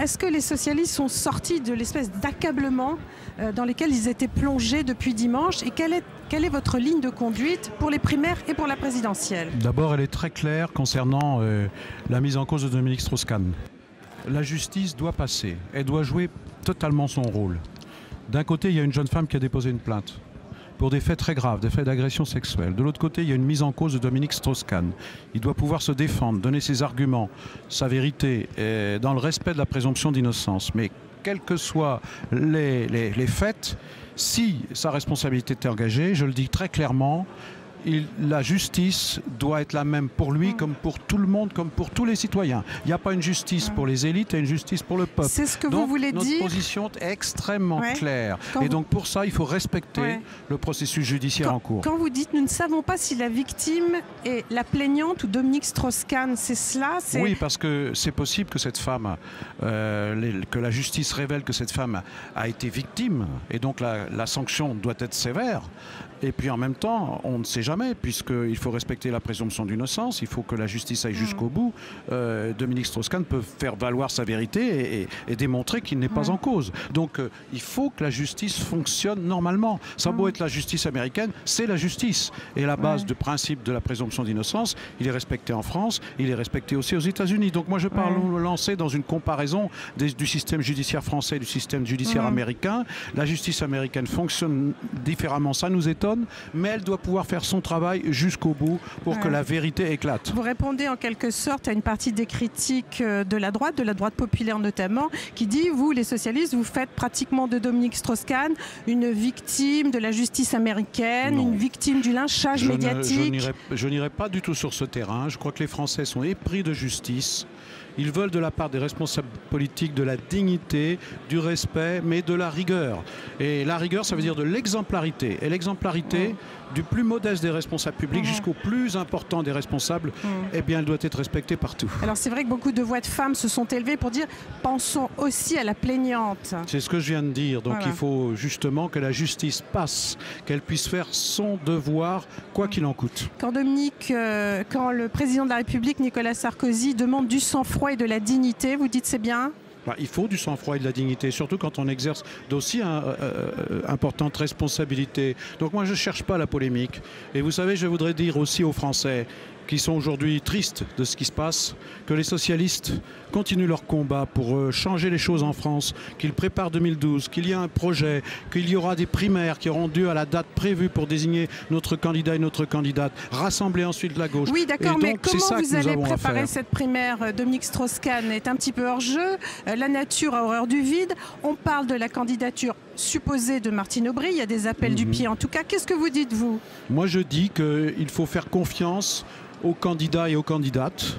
Est-ce que les socialistes sont sortis de l'espèce d'accablement euh, dans lequel ils étaient plongés depuis dimanche Et quelle est, votre ligne de conduite pour les primaires et pour la présidentielle? D'abord, elle est très claire concernant euh, la mise en cause de Dominique Strauss-Kahn. La justice doit passer, elle doit jouer totalement son rôle. D'un côté, il y a une jeune femme qui a déposé une plainte pour des faits très graves, des faits d'agression sexuelle. De l'autre côté, il y a une mise en cause de Dominique Strauss-Kahn. Il doit pouvoir se défendre, donner ses arguments, sa vérité, dans le respect de la présomption d'innocence. Mais quels que soient les, faits, si sa responsabilité est engagée, je le dis très clairement, il, la justice doit être la même pour lui comme pour tout le monde, comme pour tous les citoyens. Il n'y a pas une justice pour les élites et une justice pour le peuple. C'est ce que donc, vous voulez notre dire position est extrêmement Ouais. claire. Quand et vous- donc pour ça, il faut respecter Ouais. le processus judiciaire quand, en cours. quand vous dites nous ne savons pas si la victime est la plaignante ou Dominique Strauss-Kahn, c'est cela. Oui, parce que c'est possible que cette femme, euh, les- que la justice révèle que cette femme a été victime, et donc la, la sanction doit être sévère. Et puis en même temps, on ne sait jamais, puisqu'il faut respecter la présomption d'innocence, il faut que la justice aille jusqu'au bout. Euh, Dominique Strauss-Kahn peut faire valoir sa vérité et, et- et démontrer qu'il n'est pas en cause. Donc euh, il faut que la justice fonctionne normalement. Ça a beau être la justice américaine, c'est la justice. Et la base du principe de la présomption d'innocence, il est respecté en France, il est respecté aussi aux États-Unis. Donc moi je parle lancer dans une comparaison des- du système judiciaire français et du système judiciaire américain. La justice américaine fonctionne différemment, ça nous étonne, mais elle doit pouvoir faire son travail jusqu'au bout pour que la vérité éclate. Vous répondez en quelque sorte à une partie des critiques euh, de la droite, de la droite populaire notamment, qui dit, vous les socialistes, vous faites pratiquement de Dominique Strauss-Kahn une victime de la justice américaine, Non. une victime du lynchage Je médiatique. Je n'irai pas du tout sur ce terrain. Je crois que les Français sont épris de justice. Ils veulent de la part des responsables politiques de la dignité, du respect, mais de la rigueur. Et la rigueur, ça veut dire de l'exemplarité. Et l'exemplarité, du plus modeste des responsables publics Mhm. jusqu'au plus important des responsables, eh bien, elle doit être respectée partout. Alors c'est vrai que beaucoup de voix de femmes se sont élevées pour dire pensons aussi à la plaignante. C'est ce que je viens de dire. Donc Voilà. il faut justement que la justice passe, qu'elle puisse faire son devoir, quoi qu'il en coûte. Quand Dominique, euh, quand le président de la République Nicolas Sarkozy demande du sang-froid et de la dignité, vous dites c'est bien? Il faut du sang-froid et de la dignité, surtout quand on exerce d'aussi un- euh, euh, importantes responsabilités. Donc moi, je ne cherche pas la polémique. Et vous savez, je voudrais dire aussi aux Français qui sont aujourd'hui tristes de ce qui se passe, que les socialistes continuent leur combat pour euh, changer les choses en France, qu'ils préparent 2012, qu'il y a un projet, qu'il y aura des primaires qui auront lieu à la date prévue pour désigner notre candidat et notre candidate, rassembler ensuite la gauche. Oui, d'accord, mais comment vous allez préparer cette primaire Euh, Dominique Strauss-Kahn? Est un petit peu hors jeu. Euh, La nature a horreur du vide. On parle de la candidature supposée de Martine Aubry. Il y a des appels du Mhm. pied. En tout cas, qu'est-ce que vous dites, vous? Moi, je dis qu'il faut faire confiance aux candidats et aux candidates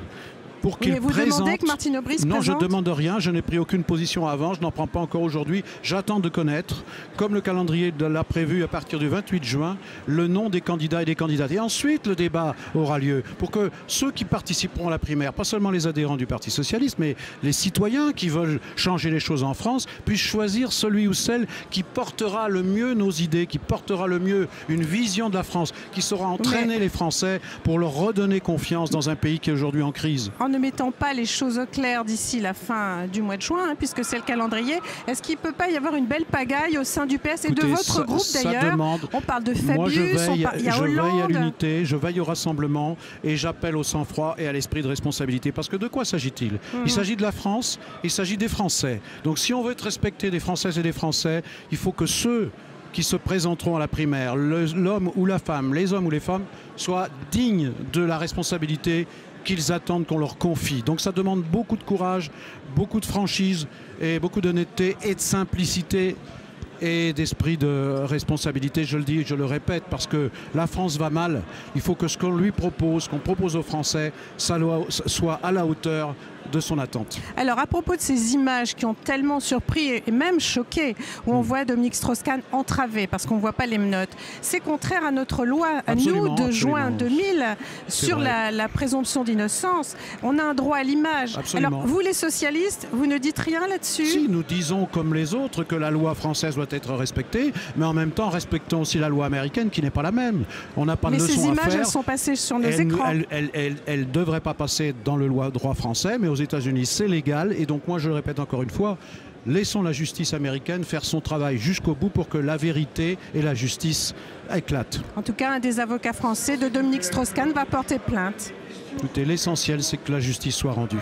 pour Oui, vous demandez que Martine Aubry se Non, je présente demande rien, je n'ai pris aucune position avant, je n'en prends pas encore aujourd'hui. J'attends de connaître, comme le calendrier l'a prévu à partir du 28 juin, le nom des candidats et des candidates. Et ensuite, le débat aura lieu pour que ceux qui participeront à la primaire, pas seulement les adhérents du Parti Socialiste, mais les citoyens qui veulent changer les choses en France, puissent choisir celui ou celle qui portera le mieux nos idées, qui portera le mieux une vision de la France, qui saura entraîner les Français pour leur redonner confiance dans un pays qui est aujourd'hui en crise. en ne mettant pas les choses au clair d'ici la fin du mois de juin, hein, puisque c'est le calendrier, est-ce qu'il ne peut pas y avoir une belle pagaille au sein du PS et de votre ça- groupe d'ailleurs On parle de Moi, je Fabius, on veille, par- il y a je veille à l'unité, je veille au rassemblement et j'appelle au sang-froid et à l'esprit de responsabilité. Parce que de quoi s'agit-il? Mhm. Il s'agit de la France, il s'agit des Français. Donc si on veut être respecté des Françaises et des Français, il faut que ceux qui se présenteront à la primaire, l'homme ou la femme, les hommes ou les femmes, soient dignes de la responsabilité qu'ils attendent qu'on leur confie. Donc ça demande beaucoup de courage, beaucoup de franchise et beaucoup d'honnêteté et de simplicité et d'esprit de responsabilité, je le dis et je le répète, parce que la France va mal. Il faut que ce qu'on lui propose, qu'on propose aux Français, soit à la hauteur de son attente. Alors, à propos de ces images qui ont tellement surpris et même choqué, où Hmm. on voit Dominique Strauss-Kahn entravé parce qu'on ne voit pas les menottes, c'est contraire à notre loi, à Absolument, nous, de juin absolument. 2000, sur la, la présomption d'innocence. On a un droit à l'image. Alors, vous, les socialistes, vous ne dites rien là-dessus? Si nous disons comme les autres que la loi française doit être respectée, mais en même temps respectons aussi la loi américaine qui n'est pas la même. On n'a pas de Mais leçon ces à images, faire. elles sont passées sur nos écrans. elle- elle- elle- elle devrait pas passer dans le loi droit français, mais aux États-Unis, c'est légal. Et donc moi, je le répète encore une fois, laissons la justice américaine faire son travail jusqu'au bout pour que la vérité et la justice éclatent. En tout cas, un des avocats français de Dominique Strauss-Kahn va porter plainte. Écoutez, l'essentiel, c'est que la justice soit rendue.